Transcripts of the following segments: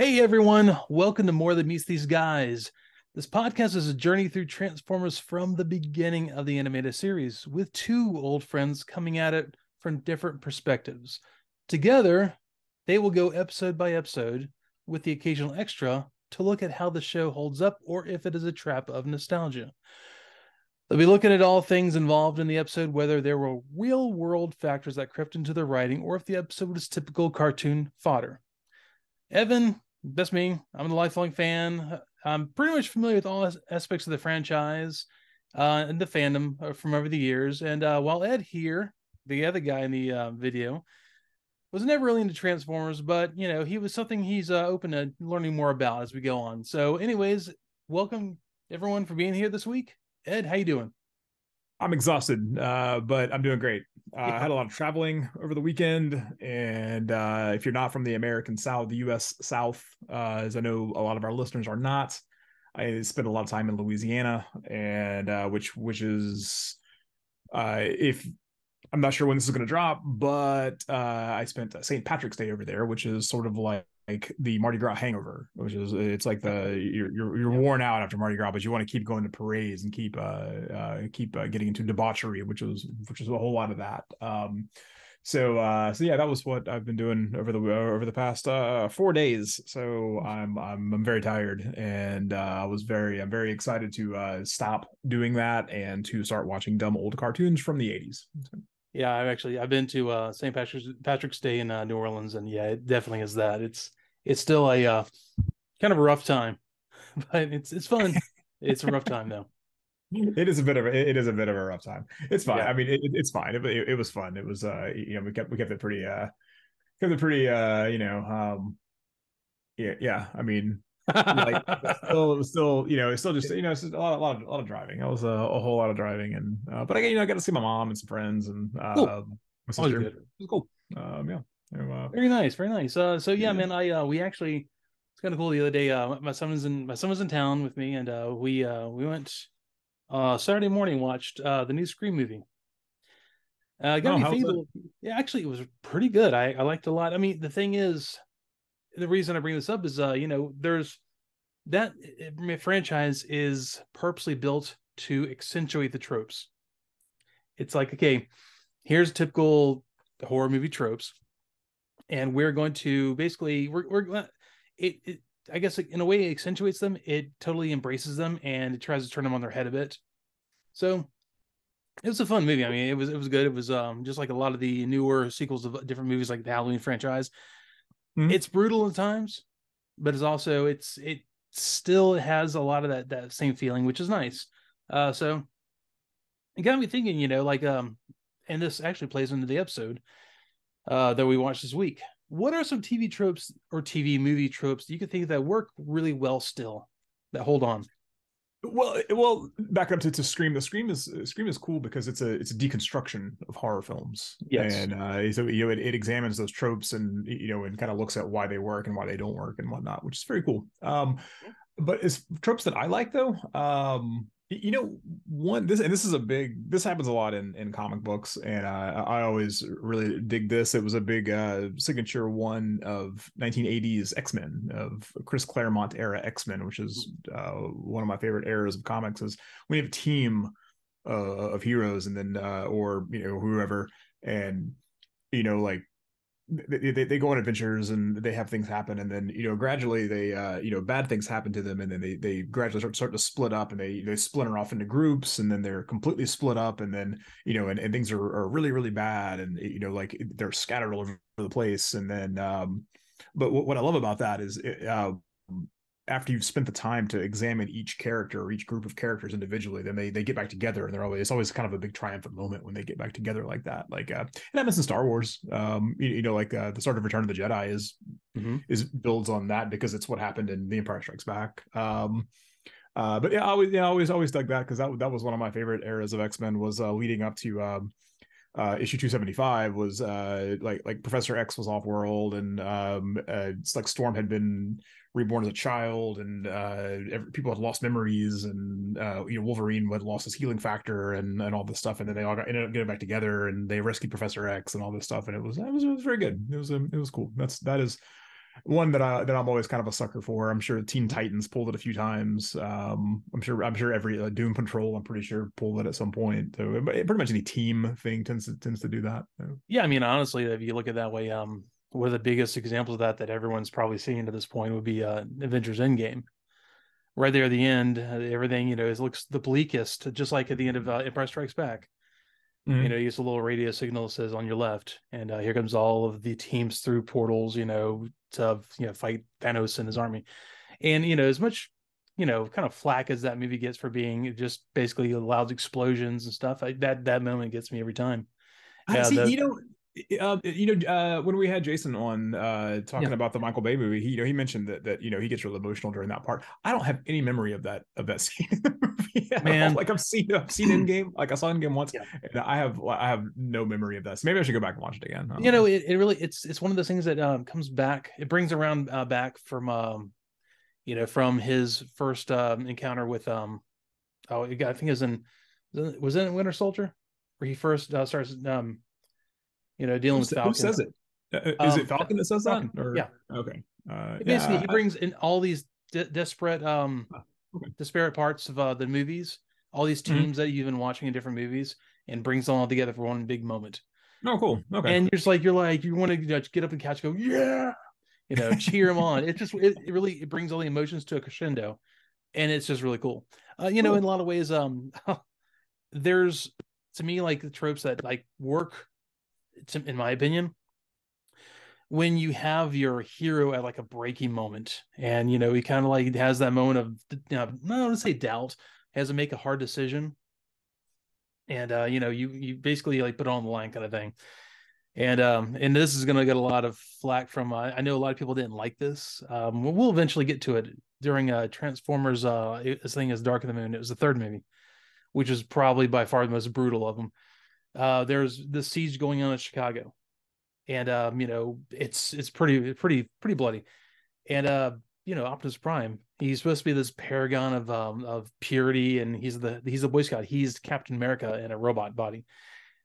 Hey everyone, welcome to More Than Meets These Guys. This podcast is a journey through Transformers from the beginning of the animated series, with two old friends coming at it from different perspectives. Together, they will go episode by episode with the occasional extra to look at how the show holds up or if it is a trap of nostalgia. They'll be looking at all things involved in the episode, whether there were real world factors that crept into the writing or if the episode was typical cartoon fodder. Evan, that's me. I'm a lifelong fan. I'm pretty much familiar with all aspects of the franchise uh, and the fandom uh, from over the years. And uh, while Ed here, the other guy in the uh, video, was never really into Transformers, but you know he was something he's uh, open to learning more about as we go on. So, anyways, welcome everyone for being here this week. Ed, how you doing? I'm exhausted, uh, but I'm doing great. Uh, yeah. I had a lot of traveling over the weekend, and uh, if you're not from the American South, the U.S. South, uh, as I know a lot of our listeners are not, I spent a lot of time in Louisiana, and uh, which which is uh, if I'm not sure when this is going to drop, but I spent St. Patrick's Day over there, which is sort of like like the Mardi Gras hangover, which is it's like the you're you're, you're worn out after Mardi Gras, but you want to keep going to parades and keep uh, uh keep uh, getting into debauchery, which was which is a whole lot of that. Um, so uh so yeah, that was what I've been doing over the over the past uh four days. So I'm I'm I'm very tired, and uh, I was very I'm very excited to uh stop doing that and to start watching dumb old cartoons from the 80s. So. Yeah, I've actually I've been to uh, St. Patrick's Patrick's Day in uh, New Orleans, and yeah, it definitely is that. It's it's still a uh, kind of a rough time, but it's it's fun. it's a rough time though. It is a bit of a, it is a bit of a rough time. It's fine. Yeah. I mean, it, it's fine. It, it, it, was fun. It was uh you know we kept we kept it pretty uh kept it pretty uh you know um yeah yeah I mean like still it was still you know it's still just you know it's just a lot, a lot of a lot of driving. It was a, a whole lot of driving and uh, but I you know I got to see my mom and some friends and uh, cool. my sister. It was cool. Um, yeah. Uh, very nice, very nice. Uh, so yeah, yeah, man, I uh, we actually it's kind of cool. The other day, uh, my son was in my son was in town with me, and uh, we uh, we went uh Saturday morning watched uh the new Scream movie. Uh, got oh, me thinking. Yeah, actually, it was pretty good. I I liked a lot. I mean, the thing is, the reason I bring this up is, uh, you know, there's that eh, franchise is purposely built to accentuate the tropes. It's like, okay, here's typical horror movie tropes and we're going to basically we're we're it, it I guess in a way it accentuates them. It totally embraces them and it tries to turn them on their head a bit. So it was a fun movie. I mean, it was it was good. It was um just like a lot of the newer sequels of different movies like the Halloween franchise. Mm-hmm. It's brutal at times, but it's also it's it still has a lot of that that same feeling, which is nice. Uh so it got me thinking, you know, like um and this actually plays into the episode uh, that we watched this week. What are some TV tropes or TV movie tropes you could think that work really well still that hold on? Well, well, back up to, to Scream. The Scream is Scream is cool because it's a it's a deconstruction of horror films. Yes, and uh, so you know it, it examines those tropes and you know and kind of looks at why they work and why they don't work and whatnot, which is very cool. Um, but as tropes that I like though, um, you know one this and this is a big this happens a lot in in comic books and uh, i always really dig this. It was a big uh signature one of 1980s x-men of chris claremont era x-men which is uh one of my favorite eras of comics is we have a team uh, of heroes and then uh or you know whoever and you know like they, they, they, go on adventures and they have things happen and then you know gradually they uh you know bad things happen to them and then they they gradually start, start to split up and they they splinter off into groups and then they're completely split up and then you know and, and things are, are really really bad and you know like they're scattered all over the place and then um but what, what i love about that is uh after you've spent the time to examine each character or each group of characters individually, then they they get back together and they're always it's always kind of a big triumphant moment when they get back together like that. Like uh, it happens in Star Wars. Um, you, you know, like uh, the start of Return of the Jedi is mm-hmm. is builds on that because it's what happened in The Empire Strikes Back. Um, uh, but yeah, I always yeah, I always always dug that because that that was one of my favorite eras of X Men was uh, leading up to um, uh, issue 275 was uh, like like Professor X was off world and um, uh, it's like Storm had been reborn as a child and uh, every, people had lost memories and uh, you know Wolverine had lost his healing factor and and all this stuff and then they all got ended up getting back together and they rescued Professor X and all this stuff and it was it was, it was very good. It was um, it was cool. That's that is one that I that I'm always kind of a sucker for. I'm sure Teen Titans pulled it a few times. Um, I'm sure I'm sure every uh, Doom Patrol I'm pretty sure pulled it at some point. So pretty much any team thing tends to tends to do that. Yeah, I mean honestly, if you look at that way, um, one of the biggest examples of that that everyone's probably seen to this point would be uh, Avengers Endgame. Right there at the end, uh, everything you know is looks the bleakest, just like at the end of uh, Empire Strikes Back. Mm-hmm. You know, use a little radio signal that says on your left, and uh, here comes all of the teams through portals. You know, to you know fight Thanos and his army, and you know as much you know kind of flack as that movie gets for being just basically loud explosions and stuff. I, that that moment gets me every time. I see. The, you know, uh, you know, uh, when we had Jason on uh, talking yeah. about the Michael Bay movie, he, you know, he mentioned that that you know he gets real emotional during that part. I don't have any memory of that of that scene. Man, like I've seen I've seen Endgame, like I saw Endgame once, yeah. and I have I have no memory of that. So maybe I should go back and watch it again. You know, it, it really it's it's one of those things that um, comes back. It brings around uh, back from um, you know, from his first um, encounter with um, oh, I think it was in was it in Winter Soldier where he first uh, starts um you know, dealing with Falcon. Who says it? Uh, uh, is um, it Falcon that says Falcon. that? Or, yeah. Okay. Uh, Basically, yeah, he brings in all these de- desperate, um, ah, okay. disparate parts of uh, the movies, all these mm-hmm. teams mm-hmm. that you've been watching in different movies, and brings them all together for one big moment. Oh, cool. Okay. And you're just like, you're like, you want to you know, get up and catch, go, yeah, you know, cheer him on. It just, it, it, really, it brings all the emotions to a crescendo, and it's just really cool. Uh, you cool. know, in a lot of ways, um, there's to me like the tropes that like work in my opinion when you have your hero at like a breaking moment and you know he kind of like has that moment of you know, I don't say doubt has to make a hard decision and uh you know you you basically like put on the line kind of thing. And um and this is going to get a lot of flack from uh, i know a lot of people didn't like this um we'll eventually get to it during uh transformers uh this thing is dark of the moon it was the third movie which is probably by far the most brutal of them uh, there's the siege going on in Chicago, and um, you know it's it's pretty pretty pretty bloody, and uh, you know Optimus Prime, he's supposed to be this paragon of um of purity, and he's the he's the Boy Scout, he's Captain America in a robot body,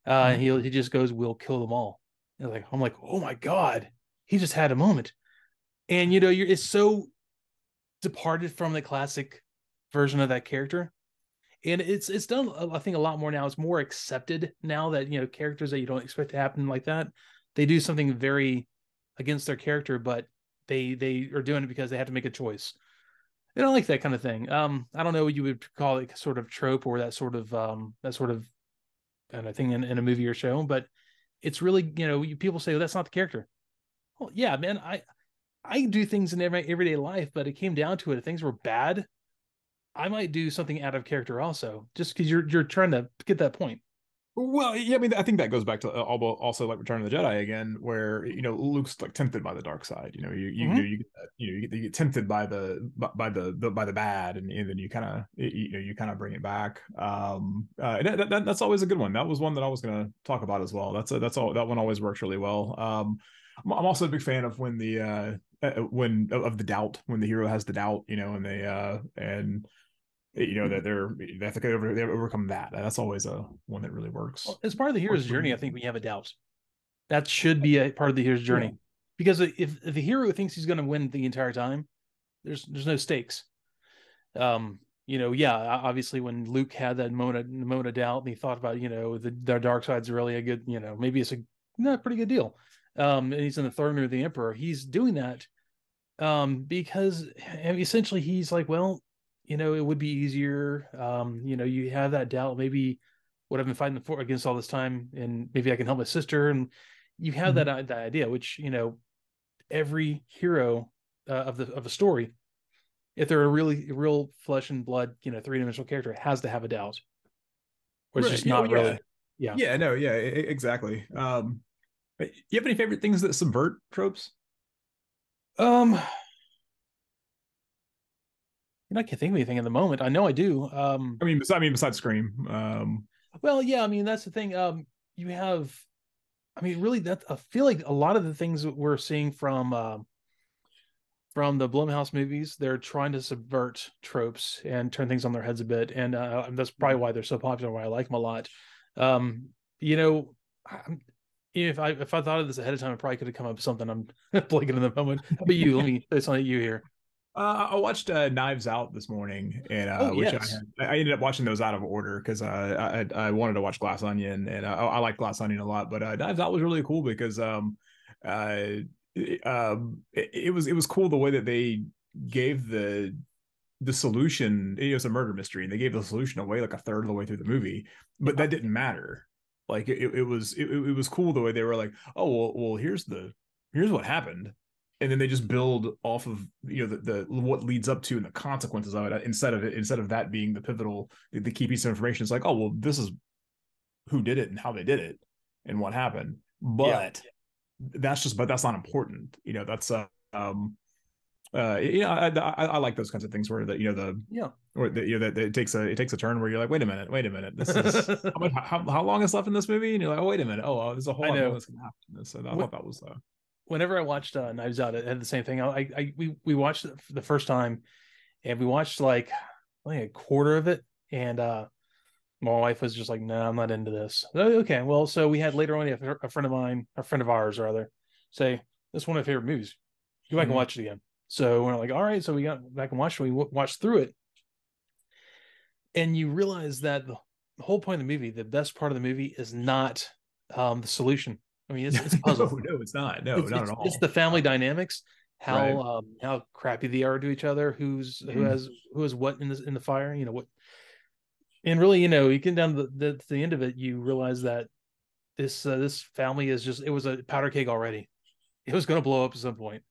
uh, and he he just goes, "We'll kill them all." And like I'm like, oh my god, he just had a moment, and you know you're it's so departed from the classic version of that character and it's it's done i think a lot more now. It's more accepted now that you know characters that you don't expect to happen like that they do something very against their character but they they are doing it because they have to make a choice. They don't like that kind of thing. Um i don't know what you would call it sort of trope or that sort of um that sort of kind of thing in, in a movie or show but it's really you know people say well, that's not the character. Well yeah man i i do things in every everyday life but it came down to it. If things were bad I might do something out of character also, just because you're you're trying to get that point. Well, yeah, I mean, I think that goes back to uh, also like Return of the Jedi again, where you know Luke's like tempted by the dark side. You know, you you mm-hmm. you, you, know you get, you get, tempted by the by the, the by the bad, and, and then you kind of you know you kind of bring it back. Um, uh, that, that, that's always a good one. That was one that I was going to talk about as well. That's a, that's all that one always works really well. Um, I'm also a big fan of when the uh, uh when of the doubt when the hero has the doubt, you know, and they uh and you know that they're they have to over they overcome that. That's always a one that really works. Well, as part of the hero's journey i think we have a doubt. That should be a part of the hero's journey. Yeah. because if, if the hero thinks he's going to win the entire time there's there's no stakes. Um you know yeah obviously when luke had that moment of, moment of doubt and he thought about you know the, the dark side's really a good you know maybe it's a not pretty good deal. Um and he's in the throne of the emperor. He's doing that um because essentially he's like well you know, it would be easier. Um, you know, you have that doubt, maybe what I've been fighting for against all this time, and maybe I can help my sister. And you have mm-hmm. that, that idea, which, you know, every hero uh, of the, of a story, if they're a really real flesh and blood, you know, three dimensional character has to have a doubt. Or it's right. just not yeah, really. Yeah. Yeah. No, yeah, exactly. Um, you have any favorite things that subvert tropes? Um, I can't think of anything in the moment. I know I do. Um, I mean, besides, I mean, besides Scream. Um, well, yeah, I mean, that's the thing. Um, you have, I mean, really, that I feel like a lot of the things that we're seeing from uh, from the Blumhouse movies, they're trying to subvert tropes and turn things on their heads a bit, and uh, that's probably why they're so popular. Why I like them a lot. Um, you know, I'm, if I if I thought of this ahead of time, I probably could have come up with something. I'm blanking in the moment. But you, let me say something you here. Uh, I watched uh, Knives Out this morning, and uh, oh, which yes. I, I ended up watching those out of order because uh, I I wanted to watch Glass Onion, and I, I like Glass Onion a lot. But uh, Knives Out was really cool because um, uh, it, um, it, it was it was cool the way that they gave the the solution. It was a murder mystery, and they gave the solution away like a third of the way through the movie, but that didn't matter. Like it, it was it, it was cool the way they were like, oh well, well here's the here's what happened and then they just build off of you know the, the what leads up to and the consequences of it instead of it instead of that being the pivotal the, the key piece of information. It's like oh well this is who did it and how they did it and what happened. But yeah. that's just but that's not important. You know that's uh, um uh yeah I, I, I like those kinds of things where that you know the yeah. or the, you know that it takes a it takes a turn where you're like wait a minute wait a minute. This is how, much, how, how long is left in this movie? And you're like oh wait a minute. Oh, there's a whole lot that's gonna happen. So I what, thought that was uh whenever I watched uh, Knives Out, it had the same thing. I, I we we watched it the first time, and we watched like only a quarter of it, and uh, my wife was just like, "No, nah, I'm not into this." Oh, okay, well, so we had later on a, a friend of mine, a friend of ours, rather, say, "This is one of my favorite movies. Go back mm-hmm. and watch it again." So we're like, "All right," so we got back and watched. We watched through it, and you realize that the whole point of the movie, the best part of the movie, is not um, the solution I mean, it's, it's a puzzle. no, no, it's not. No, it's, not it's, at all. It's the family dynamics, how right. um, how crappy they are to each other, who's mm. who mm-hmm. has who has what in the in the fire. You know what, and really, you know, you get down to the, the, to the end of it, you realize that this uh, this family is just it was a powder keg already. It was going to blow up at some point. point,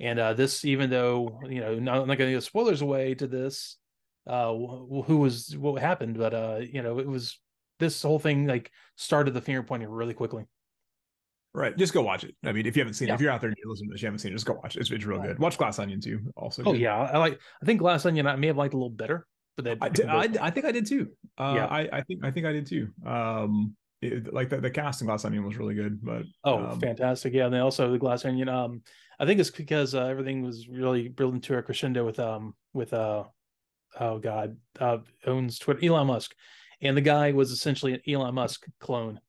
and uh, this, even though you know, not, I'm not going to give spoilers away to this, uh, who was what happened, but uh, you know, it was this whole thing like started the finger pointing really quickly. Right. Just go watch it. I mean, if you haven't seen yeah. it, if you're out there and you listen to this, you haven't seen it, just go watch it. It's, it's real right. good. Watch Glass Onion too. Also. Oh good. yeah, I like. I think Glass Onion. I may have liked a little better, but I, did, I, I, think I did too. Uh, yeah. I, I think I think I did too. Um, it, like the, the cast in Glass Onion was really good. But oh, um, fantastic! Yeah, and then also the Glass Onion. Um, I think it's because uh, everything was really building to a crescendo with um with uh oh god uh owns Twitter Elon Musk, and the guy was essentially an Elon Musk clone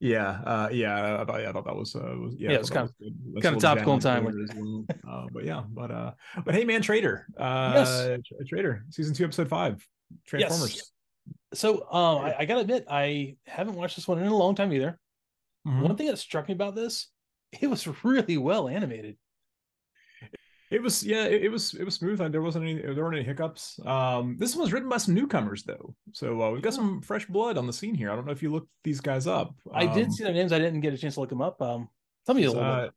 yeah, uh, yeah, I thought, yeah, I thought that was, uh, was yeah, yeah it's kind of kind of topical and timely. Well. uh, but yeah, but uh, but hey, man, Traitor, uh, yes, Traitor, season two, episode five, Transformers. Yes. So, um, I, I, gotta admit, I haven't watched this one in a long time either. Mm-hmm. One thing that struck me about this, it was really well animated. It was yeah, it, it, was it was smooth. There wasn't any there weren't any hiccups. Um, this one was written by some newcomers though, so uh, we've got some fresh blood on the scene here. I don't know if you looked these guys up. I did um, see their names. I didn't get a chance to look them up. Um, tell me a little uh, bit.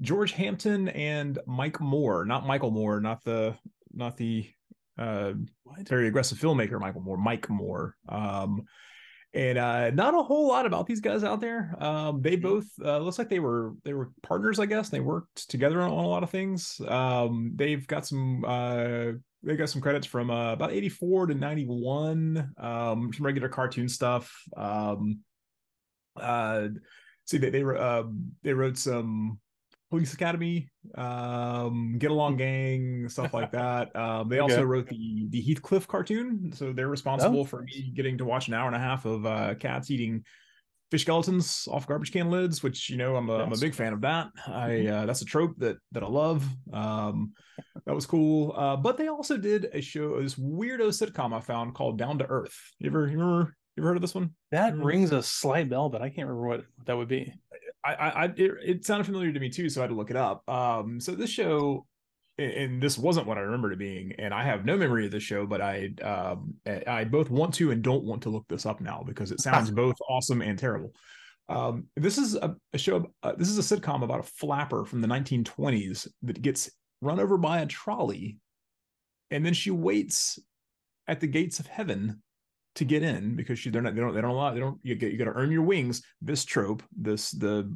George Hampton and Mike Moore, not Michael Moore, not the not the uh, very aggressive filmmaker Michael Moore, Mike Moore. Um, and uh, not a whole lot about these guys out there. Um, they mm-hmm. both uh, looks like they were they were partners, I guess. They worked together on, on a lot of things. Um, they've got some uh, they got some credits from uh, about eighty four to ninety one. Um, some regular cartoon stuff. Um, uh, see, they they uh, they wrote some Police Academy, um, Get Along Gang, stuff like that. Um, they okay. also wrote the the Heathcliff cartoon, so they're responsible oh. for me getting to watch an hour and a half of uh, cats eating fish skeletons off garbage can lids, which you know I'm a, yes. I'm a big fan of that. I mm-hmm. uh, that's a trope that that I love. Um, that was cool. Uh, but they also did a show, this weirdo sitcom I found called Down to Earth. You ever you remember you ever heard of this one? That rings a slight bell, but I can't remember what, what that would be. I, I, it, it, sounded familiar to me too, so I had to look it up. Um, so this show, and this wasn't what I remembered it being, and I have no memory of this show, but I, um, I both want to and don't want to look this up now because it sounds both awesome and terrible. Um, this is a, a show. Uh, this is a sitcom about a flapper from the 1920s that gets run over by a trolley, and then she waits at the gates of heaven to get in because she, they're not they don't they don't allow they don't you get you got to earn your wings. This trope, this the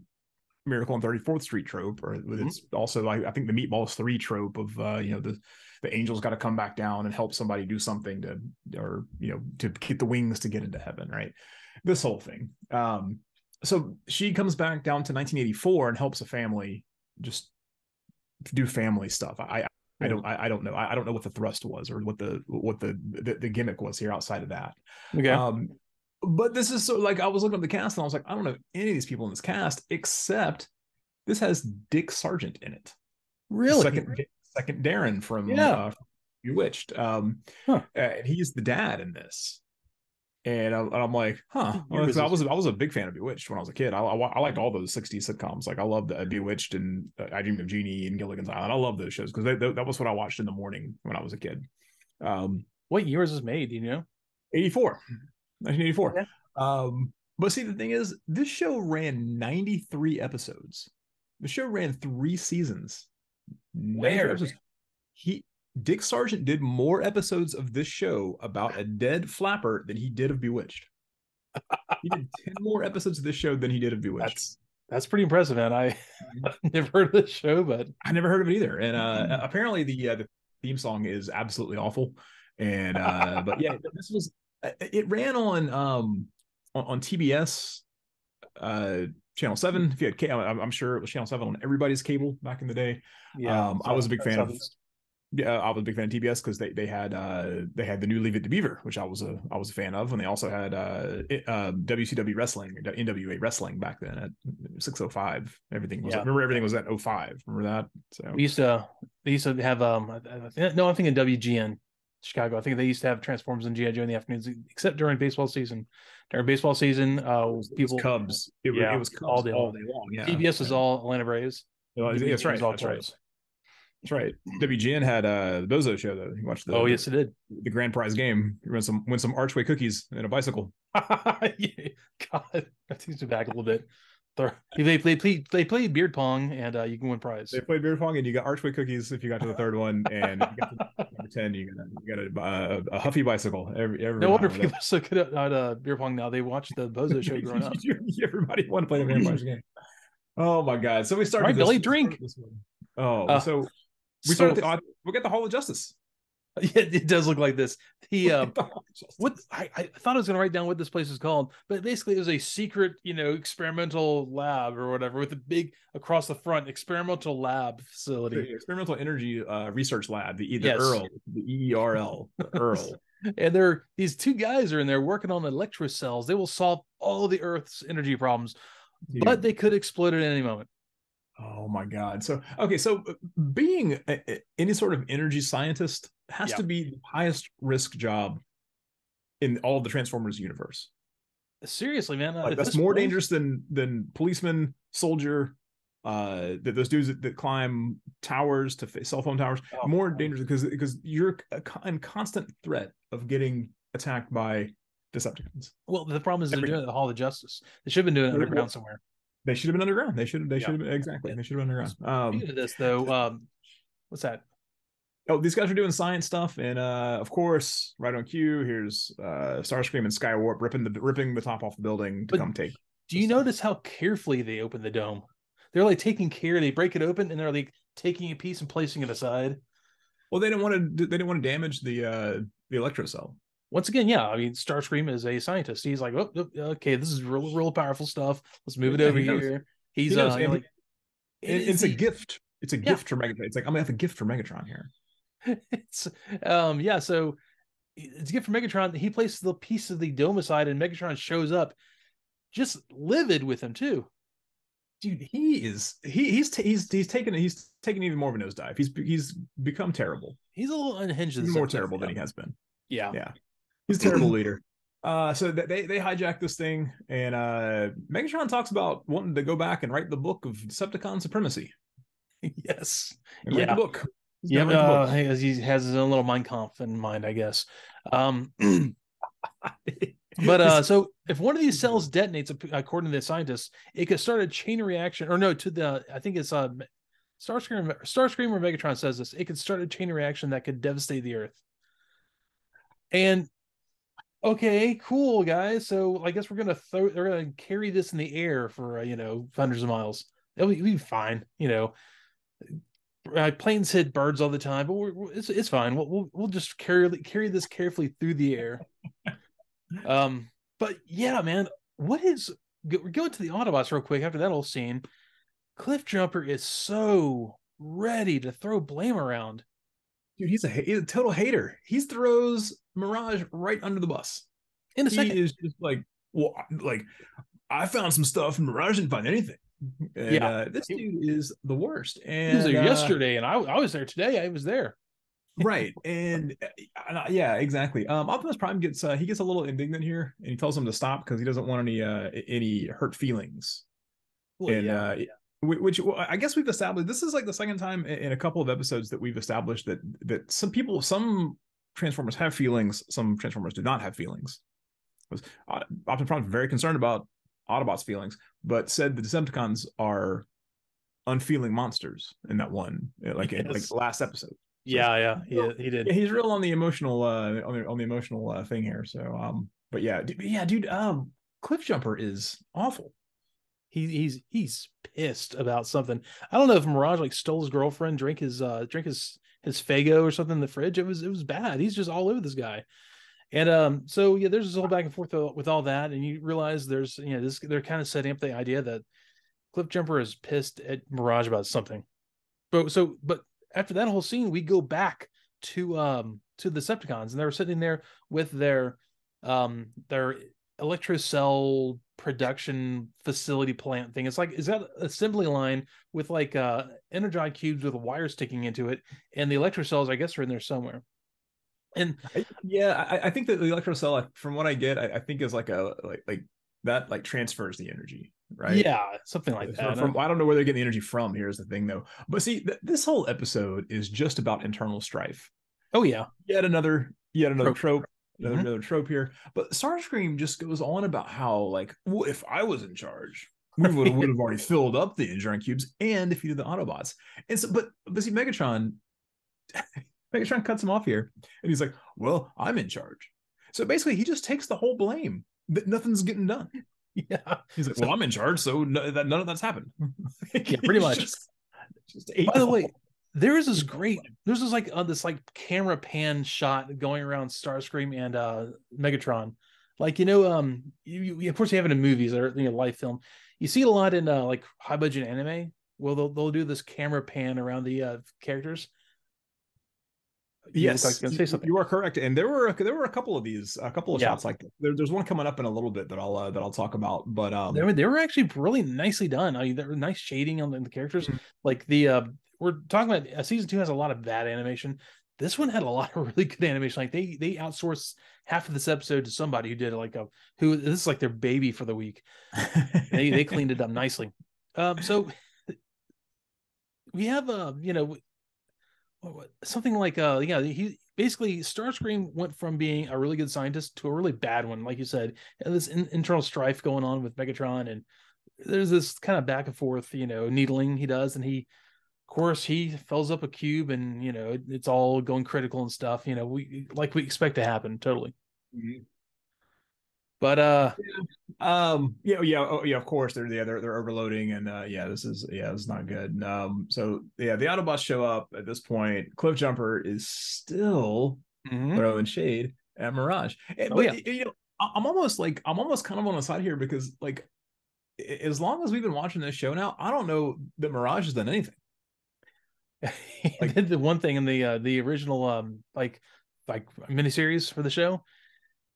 Miracle on 34th Street trope, or mm-hmm. it's also I, I, think the Meatballs three trope of uh, you know the the angels got to come back down and help somebody do something to or you know to get the wings to get into heaven, right? This whole thing. Um, so she comes back down to 1984 and helps a family just do family stuff. I I don't I, I, don't know. I, don't know what the thrust was or what the what the, the, the gimmick was here outside of that. Okay. Um, But this is so like I was looking at the cast and I was like, I don't know any of these people in this cast except this has Dick Sargent in it. Really? Second, second Darrin from yeah. Uh, Bewitched. Um, huh. and he's the dad in this. And, I, am like, huh. Well, I was I was a big fan of Bewitched when I was a kid. I, I, I liked all those 60s sitcoms. Like I loved uh, Bewitched and uh, I Dream of Jeannie and Gilligan's Island. I love those shows because that was what I watched in the morning when I was a kid. Um, what year was this made? You know? 84. 1984. Yeah. Um, but see, the thing is, this show ran 93 episodes. The show ran three seasons. Where he Dick Sargent did more episodes of this show about a dead flapper than he did of Bewitched. he did 10 more episodes of this show than he did of Bewitched. That's that's pretty impressive, man. I mm-hmm. never heard of this show, but I never heard of it either. And uh, mm-hmm. apparently the uh, the theme song is absolutely awful. And uh, but yeah, this was uh, it ran on um on, on TBS uh channel 7 if you had cable i'm sure it was channel 7 on everybody's cable back in the day yeah um, i was a big fan of yeah i was a big fan of tbs because they they had uh they had the new leave it to beaver which i was a i was a fan of and they also had uh, it, uh wcw wrestling nwa wrestling back then at 605 everything was yeah. remember everything was at 05 remember that so we used to they used to have um no i'm thinking wgn Chicago. I think they used to have Transformers and GI Joe in the afternoons, except during baseball season. During baseball season, uh, people Cubs. It, yeah, it was Cubs all day, all day long. Yeah, TBS was all Atlanta Braves. Yeah, that's right. That's right. That's right. WGN had uh, the Bozo show though. You watched the oh yes, it did the grand prize game. You win some win some Archway cookies and a bicycle. yeah. God, that takes me back a little bit. They they play they play beard pong and uh, you can win prize. They play beard pong and you got archway cookies if you got to the third one, and you got to number ten you got a, you got a, uh, a huffy bicycle. Every, every no wonder people are so good at uh, beer pong now. They watch the Bozo show growing up. Everybody want to play the vampires game. Oh my god! So we started. Right, Billy, drink. Oh, uh, so we. So, the, we got the Hall of Justice. Yeah, it does look like this. He uh, what I, I thought I was gonna write down what this place is called, but basically it was a secret, you know, experimental lab or whatever with a big across the front experimental lab facility. The experimental energy uh, research lab, the, the yes. EARL, the EERL, the EARL. and there these two guys are in there working on the electrocells. They will solve all the Earth's energy problems, Dude. but they could explode at any moment. Oh my God. So, okay. So, uh, being a, a, any sort of energy scientist has yep. to be the highest risk job in all of the Transformers universe. Seriously, man. Like, that's more point... dangerous than than policeman, soldier, uh that those dudes that, that climb towers to cell phone towers oh, more dangerous because because you're in constant threat of getting attacked by decepticons well the problem is they're doing it at the hall of justice they should have been doing it underground somewhere they should have been underground. They should have. They yeah. should have been exactly. They should have been underground. Um, Speaking of this though, um, what's that? Oh, these guys are doing science stuff, and uh, of course, right on cue, here's uh, Starscream and Skywarp ripping the ripping the top off the building to but come take. Do you notice how carefully they open the dome? They're like taking care. They break it open, and they're like taking a piece and placing it aside. Well, they didn't want to. They didn't want to damage the uh the electrocell once again, yeah, I mean, Starscream is a scientist. He's like, oh, oh okay, this is real, real powerful stuff. Let's move it over he here. He's he uh, like, it, it's a gift. It's a yeah. gift for Megatron. It's like I'm gonna have a gift for Megatron here. it's um yeah, so it's a gift for Megatron. He places the piece of the dome aside, and Megatron shows up, just livid with him too. Dude, he is he he's t- he's he's taken he's taken even more of a nosedive. He's he's become terrible. He's a little unhinged. more terrible than he has been. Yeah, yeah. He's a terrible leader. Uh, so they they hijack this thing, and uh, Megatron talks about wanting to go back and write the book of Decepticon supremacy. yes, yeah, the book. yeah, uh, he has his own little Mein Kampf in mind, I guess. Um, but uh, so if one of these cells detonates, according to the scientists, it could start a chain reaction, or no, to the I think it's uh, Starscream, Starscream or Megatron says this. It could start a chain reaction that could devastate the Earth. And okay, cool, guys. So I guess we're gonna throw, we're gonna carry this in the air for uh, you know hundreds of miles. It'll be, it'll be fine, you know. Uh, planes hit birds all the time, but we're, we're, it's it's fine. We'll, we'll we'll just carry carry this carefully through the air. um, but yeah, man, what is we're going to the Autobots real quick after that whole scene. Cliffjumper is so ready to throw blame around. Dude, he's a he's a total hater. He throws Mirage right under the bus. In a second, he is just like well, like I found some stuff and Mirage didn't find anything. And, yeah, uh, this dude is the worst. And he was there uh, yesterday, and I, I was there today. I was there. right, and uh, yeah, exactly. Um, Optimus Prime gets uh, he gets a little indignant here, and he tells him to stop because he doesn't want any uh any hurt feelings. Well, and uh, yeah. Which well, I guess we've established. This is like the second time in a couple of episodes that we've established that that some people, some Transformers have feelings, some Transformers do not have feelings. Uh, Optimus Prime very concerned about Autobots' feelings, but said the Decepticons are unfeeling monsters in that one, like yes. in, like last episode. So, yeah, yeah, he, he did. Yeah, he's real on the emotional uh on the, on the emotional uh, thing here. So um, but yeah, dude, yeah, dude, um, Cliffjumper is awful. He, he's he's pissed about something. I don't know if Mirage like stole his girlfriend, drink his uh drink his his Faygo or something in the fridge. It was it was bad. He's just all over this guy. And um, so yeah, there's this whole back and forth with all that, and you realize there's you know this they're kind of setting up the idea that Cliffjumper is pissed at Mirage about something. But so but after that whole scene, we go back to um to the Decepticons, and they're sitting there with their um their electrocell production facility plant thing. It's like is that assembly line with like uh Energon cubes with wires sticking into it, and the electrocells I guess are in there somewhere. And yeah, I, I think that the electrocell, from what I get, I, I, think is like a like like that like transfers the energy, right? Yeah, something like that. From, I don't know where they're getting the energy from. Here's the thing, though. But see, th- this whole episode is just about internal strife. Oh yeah, yet another yet another trope. trope another, mm-hmm. another trope here. But Starscream just goes on about how like, well, if I was in charge, we would, would have already filled up the Energon cubes and defeated the Autobots. And so, but but see, Megatron Megatron cuts him off here, and he's like, "Well, I'm in charge." So basically, he just takes the whole blame that nothing's getting done. Yeah, he's like, "Well, I'm in charge, so no, that, none of that's happened." yeah, pretty much. Just, just By the way, there is this great there's this like uh, this like camera pan shot going around Starscream and uh Megatron. Like you know, um, you, you, of course you have it in movies or you know live film. You see it a lot in uh, like high budget anime. Well, they'll they'll do this camera pan around the uh, characters, yes, like say something. You are correct, and there were there were a couple of these, a couple of yeah. shots like there, there's one coming up in a little bit that I'll uh, that I'll talk about. But um, they were they were actually really nicely done. I mean, there were nice shading on the, the characters. Mm-hmm. Like the uh, we're talking about uh, season two has a lot of bad animation. This one had a lot of really good animation. Like they they outsourced half of this episode to somebody who did like a who this is like their baby for the week. they they cleaned it up nicely. Um, so we have a you know something like uh yeah he basically starscream went from being a really good scientist to a really bad one like you said and this in, internal strife going on with megatron and there's this kind of back and forth you know needling he does and he course he fills up a cube and you know it, it's all going critical and stuff you know we like we expect to happen totally mm-hmm. But uh um yeah yeah oh, yeah of course they're yeah they're, they're overloading and uh yeah this is yeah it's not good um so yeah the Autobots show up at this point Cliffjumper is still mm-hmm. throwing shade at Mirage and, oh, but yeah. you know I'm almost like I'm almost kind of on the side here because like as long as we've been watching this show now I don't know that Mirage has done anything like, did the one thing in the uh the original um like like miniseries for the show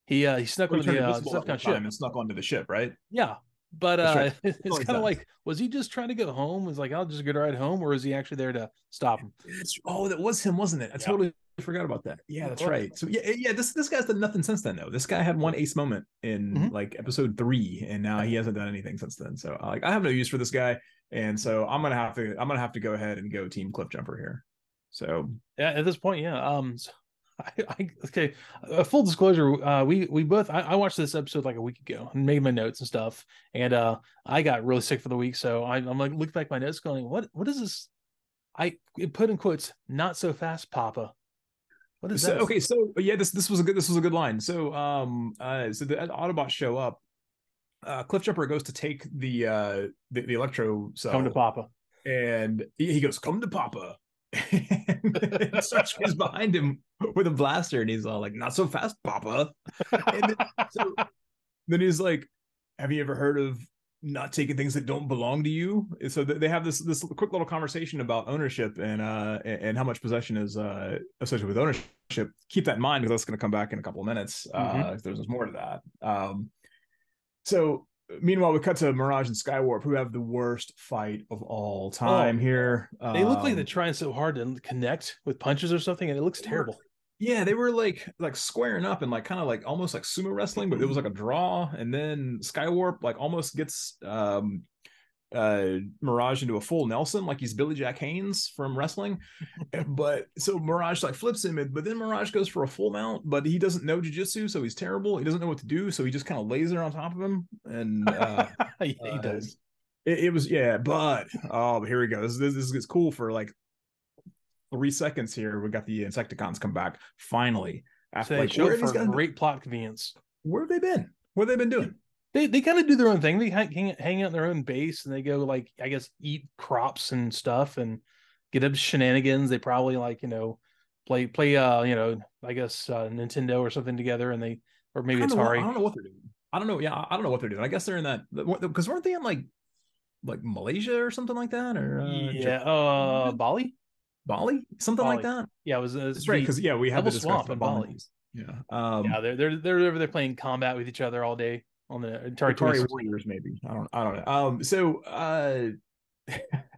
he uh he snuck well, onto the uh, Decepticon ship and snuck onto the ship, right? Yeah, but uh right. it's kind of like was he just trying to go home? Was like I'll just get a ride home, or is he actually there to stop him? It's, oh, that was him, wasn't it? I yeah. totally forgot about that. Yeah, that's right. So yeah, yeah, this this guy's done nothing since then though. This guy had one ace moment in mm-hmm. like episode three, and now he hasn't done anything since then. So like I have no use for this guy, and so I'm gonna have to I'm gonna have to go ahead and go team Cliffjumper here. So yeah, at this point, yeah. Um, so I, I, okay, uh, full disclosure, uh, we we both I, I, watched this episode like a week ago and made my notes and stuff, and uh, I got really sick for the week, so I, am like looking back my notes, going, what what is this? I put in quotes, not so fast, Papa. What is so, that? Okay, so yeah, this this was a good this was a good line. So um, uh, so the Autobots show up. Uh, Cliffjumper goes to take the uh the, the electro cell. Come to Papa. And he, he goes, "Come to Papa." and Starscream's behind him with a blaster, and he's all like, "Not so fast, Papa." And then, so, then he's like, "Have you ever heard of not taking things that don't belong to you?" So they have this this quick little conversation about ownership and uh and how much possession is uh associated with ownership. Keep that in mind because that's going to come back in a couple of minutes. Uh, mm-hmm. there's, there's more to that. Um, So meanwhile, we cut to Mirage and Skywarp, who have the worst fight of all time oh, here. They um, look like they're um, trying so hard to connect with punches or something, and it looks terrible. Yeah, they were like like squaring up and like kind of like almost like sumo wrestling, but it was like a draw, and then Skywarp like almost gets um uh Mirage into a full Nelson, like he's Billy Jack Haynes from wrestling. but so Mirage like flips him, but then Mirage goes for a full mount, but he doesn't know jujitsu, so he's terrible. He doesn't know what to do, so he just kind of lays there on top of him. And uh, yeah, he uh, does. It, it, was yeah, but oh, but here we go. This, this, this is cool for like three seconds here. We got the Insecticons come back finally. After so like, show for great plot convenience. Where have they been? What have they been doing? They they kind of do their own thing. They hang, hang out in their own base and they go like I guess eat crops and stuff and get up shenanigans. They probably like you know play play uh you know I guess uh, Nintendo or something together and they or maybe Atari. I don't know what they're doing. I don't know. Yeah, I don't know what they're doing. I guess they're in that because weren't they in like like Malaysia or something like that or uh, yeah uh Bali Bali something Bali. like that. Yeah, it was, was That's right because yeah we have the swamp in Bali. Bali. Yeah, um, yeah, they're they're they're over there playing combat with each other all day on the Atari, Atari Warriors, maybe. I don't I don't know. Um, so uh,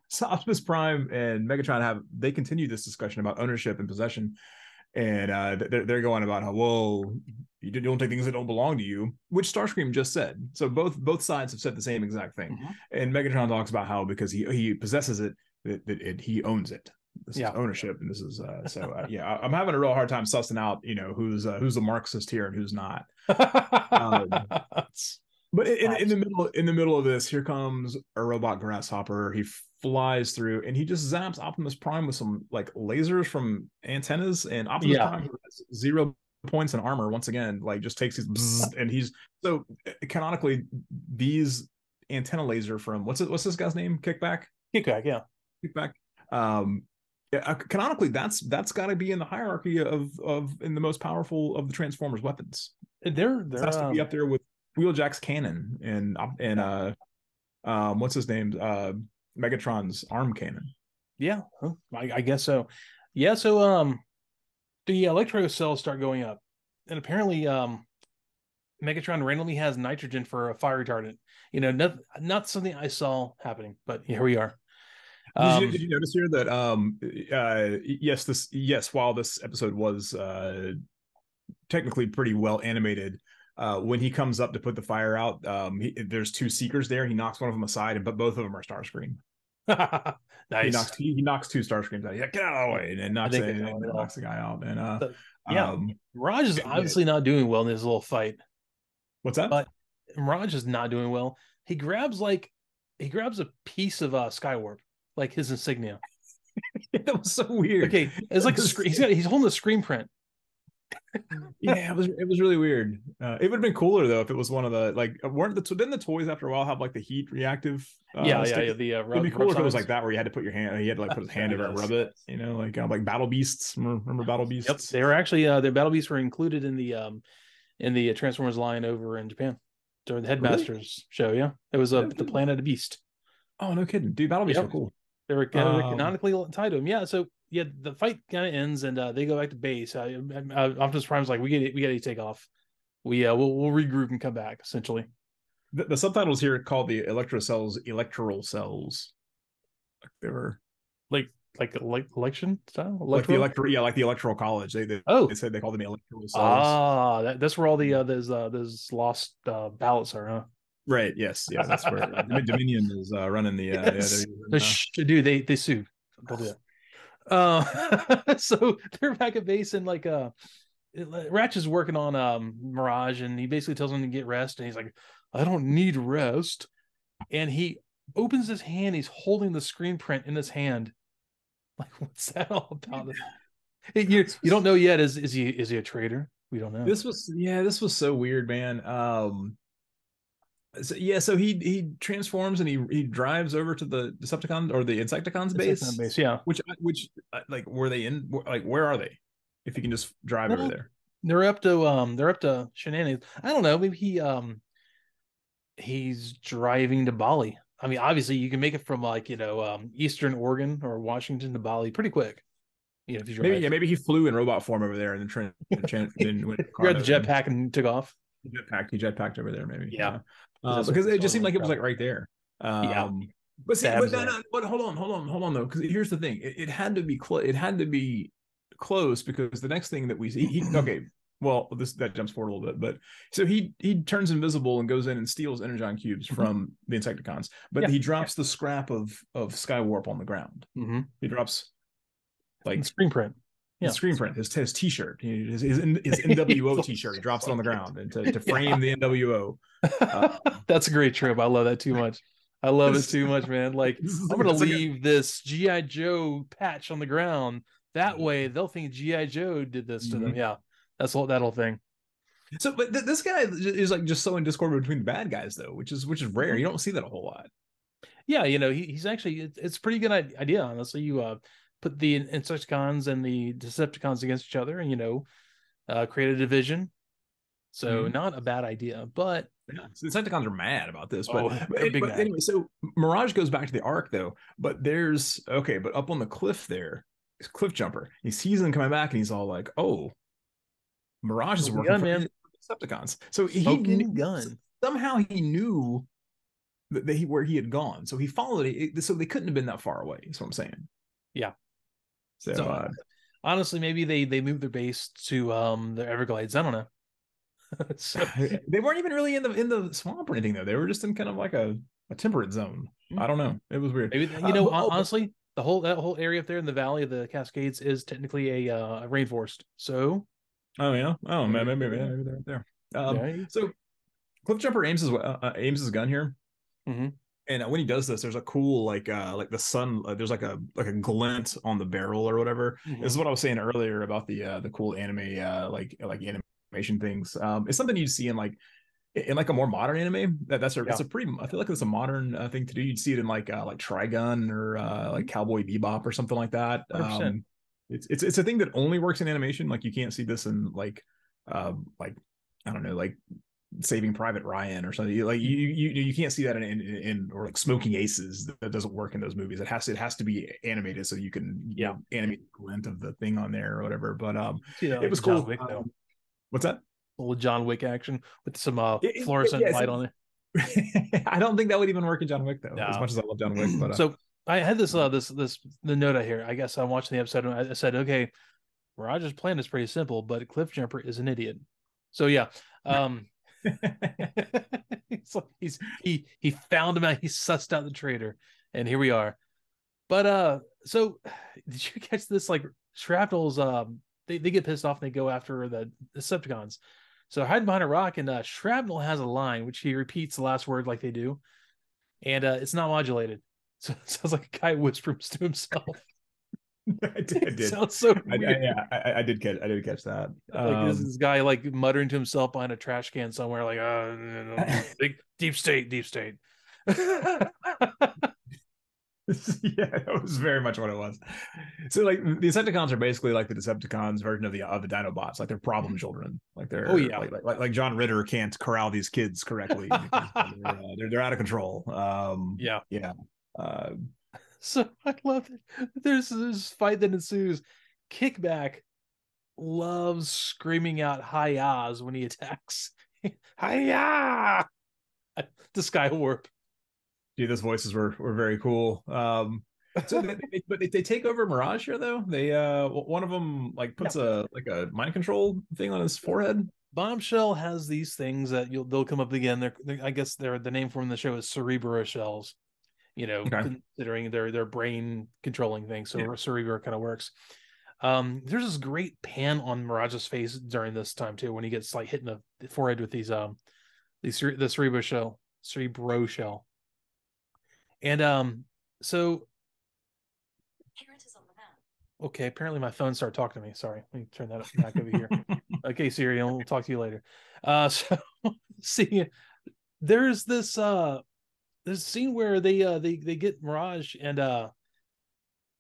so Optimus Prime and Megatron have they continue this discussion about ownership and possession, and uh, they're they're going about how well you don't take things that don't belong to you, which Starscream just said. So both both sides have said the same exact thing, mm-hmm. and Megatron talks about how because he he possesses it that, that it, he owns it. This yeah. is ownership, and this is uh, so uh, yeah. I'm having a real hard time sussing out, you know, who's uh, who's a Marxist here and who's not. um, but in, in, the middle in the middle of this, here comes a robot grasshopper. He flies through and he just zaps Optimus Prime with some like lasers from antennas, and Optimus yeah. Prime has zero points in armor once again. Like just takes his and he's so canonically these antenna laser from what's it? What's this guy's name? Kickback. Kickback. Yeah. Kickback. Um, canonically that's that's got to be in the hierarchy of of in the most powerful of the transformers weapons. They're they're has to be um, up there with wheeljack's cannon and and uh um what's his name uh megatron's arm cannon. Yeah I, I guess so. Yeah so um the electro cells start going up and apparently um megatron randomly has nitrogen for a fire retardant. You know not not something i saw happening but here we are um, did, you, did, you, notice here that um uh yes this yes while this episode was uh technically pretty well animated uh when he comes up to put the fire out um he, there's two seekers there. He knocks one of them aside and but both of them are starscream. Nice. he knocks he, he, knocks two starscreams out. Yeah get out of the way and then knocks, it, and knocks the guy out. And uh so, yeah um, Raj is obviously yeah. not doing well in this little fight. What's that? But Raj is not doing well. He grabs like he grabs a piece of uh skywarp like his insignia. that was so weird. Okay, it's like a he's got he's holding a screen print. yeah, it was it was really weird. Uh, it would have been cooler though if it was one of the like weren't the didn't the toys after a while have like the heat reactive? Uh, yeah, yeah, yeah, The uh, rub, it'd be cooler if it was like that where you had to put your hand, you had to like put his hand over it, rub it. You know, like uh, like Battle Beasts. Remember, remember Battle Beasts? Yep, they were actually uh, the Battle Beasts were included in the um in the Transformers line over in Japan during the Headmasters really? show. Yeah, it was uh, the Planet of Beast. Oh no kidding, dude! Battle Beasts yep. are cool. They were kind of um, canonically tied to him. Yeah. So yeah, the fight kind of ends and uh, they go back to base. Uh, uh, Optimus Prime's like, we get we got to take off. We uh, we'll, we'll regroup and come back. Essentially, the, the subtitles here called the electro cells electoral cells. They were like like like election style, electoral? like the electoral, yeah, like the electoral college. They, they oh they said they called them electoral cells. Ah, that, that's where all the uh, those uh, those lost uh, ballots are, huh? Right. Yes. Yeah. That's where Dominion is uh, running the. Uh, yes. yeah, uh, dude, they they sued. Don't do that. Uh, so they're back at base and like uh, Ratch is working on um Mirage and he basically tells him to get rest and he's like, I don't need rest, and he opens his hand. He's holding the screen print in his hand. Like, what's that all about? you you don't know yet. Is is he is he a traitor? We don't know. This was yeah. This was so weird, man. Um, so, yeah, so he he transforms and he he drives over to the Decepticon or the Insecticons base. base, yeah. Which which uh, like were they in? Like where are they? If you can just drive well, over there. They're up to um. They're up to shenanigans. I don't know. Maybe he um. He's driving to Bali. I mean, obviously, you can make it from like you know um Eastern Oregon or Washington to Bali pretty quick. You know, if you maybe yeah, maybe he flew in robot form over there and then, tra- tra- then went. Grabbed the jetpack and took off. Jetpacked. He jetpacked over there, maybe. Yeah, yeah. Uh, because it just seemed like it was like right there. Um, yeah. But see, but, no, no, but hold on, hold on, hold on though, because here's the thing: it, it had to be close. It had to be close because the next thing that we see, he, okay, well, this that jumps forward a little bit, but so he he turns invisible and goes in and steals energon cubes mm-hmm. from the Insecticons, but yeah. he drops the scrap of of Skywarp on the ground. Mm-hmm. He drops like screen print. Yeah. His screen print, his, his t-shirt, his, his, his NWO t-shirt. He drops it on the ground and to, to frame yeah. the NWO. Uh, That's a great trip. I love that too much. I love it too much, man. Like I'm gonna leave this GI Joe patch on the ground. That way, they'll think GI Joe did this to mm-hmm. them. Yeah, that's whole that whole thing. So, but th- this guy is like just so in discord between the bad guys, though, which is which is rare. You don't see that a whole lot. Yeah, you know, he, he's actually it's a pretty good idea, honestly. You uh put the Insecticons and the Decepticons against each other, and you know, uh, create a division. So mm-hmm. not a bad idea, but yeah, Insecticons are mad about this. But, oh, but, but anyway, so Mirage goes back to the Ark though. But there's okay, but up on the cliff there, Cliffjumper. He sees them coming back, and he's all like, "Oh, Mirage is working gun, for man. Decepticons." So he knew, gun. Somehow he knew that he where he had gone, so he followed it. So they couldn't have been that far away. Is what I'm saying. Yeah. So, so uh, honestly, maybe they they moved their base to um the Everglades. I don't know. so they weren't even really in the in the swamp or anything though. They were just in kind of like a, a temperate zone. Hmm. I don't know. It was weird. Maybe you know, uh, honestly, the whole that whole area up there in the valley of the Cascades is technically a, uh, rainforest. So, oh yeah, oh man, maybe maybe, maybe they're right there. Um, yeah. So, Cliffjumper aims his uh, aims his gun here. Mm-hmm and when he does this there's a cool like uh like the sun uh, there's like a like a glint on the barrel or whatever mm-hmm. this is what i was saying earlier about the uh the cool anime uh like like animation things um it's something you'd see in like in like a more modern anime that that's a yeah. it's a pretty i feel like it's a modern uh, thing to do you'd see it in like uh like trigun or uh like cowboy bebop or something like that 100%. um it's it's it's a thing that only works in animation like you can't see this in like um like i don't know like Saving Private Ryan or something. Like you, you, you can't see that in, in, in, or like Smoking Aces. That doesn't work in those movies. It has to, it has to be animated so you can, yeah, know, animate the glint of the thing on there or whatever. But um, yeah, it was cool. Wick, um, what's that? Old John Wick action with some uh, fluorescent it, yeah, light on it. I don't think that would even work in John Wick though. No. As much as I love John Wick, but uh, so I had this uh this this the note I hear. I guess I'm watching the episode and I said, okay, Roger's plan is pretty simple, but Cliffjumper is an idiot. So yeah, um, he's, like, he's he he found him out. He sussed out the traitor, and here we are. But uh, so did you catch this? Like Shrapnel's um, they they get pissed off and they go after the Decepticons. So hiding behind a rock, and uh, Shrapnel has a line which he repeats the last word like they do, and uh, it's not modulated. So it sounds like a guy whispers to himself. I did. I did. Sounds so I, I, yeah, I, I, did catch. I did catch that. Like um, this, this, guy like muttering to himself behind a trash can somewhere, like uh, big deep state, deep state. yeah, that was very much what it was. So, like, the Decepticons are basically like the Decepticons version of the of the Dinobots. Like, they're problem mm-hmm. children. Like, they're oh yeah, like like, like John Ritter can't corral these kids correctly. they're, uh, they're, they're out of control. Um, yeah, yeah. Uh, so I love it. There's this fight that ensues. Kickback loves screaming out "Hi-Yahs" when he attacks. Hi-Yah! The Skywarp. Dude, those voices were were very cool. Um, so they, they, but they, they, take over Mirage here though. They uh, one of them like puts yeah. a like a mind control thing on his forehead. Bombshell has these things that you'll they'll come up again. They're, they're I guess they're the name for them in the show is Cerebro shells you know, okay. considering their their brain controlling things. So yeah. Cerebro kind of works. Um, there's this great pan on Mirage's face during this time too, when he gets like hit in the forehead with these um these the Cerebro shell, Cerebro shell. And um, so Okay, apparently my phone started talking to me. Sorry, let me turn that back over here. okay, Siri, we'll talk to you later. Uh, so see, there's this uh there's a scene where they uh they they get Mirage and uh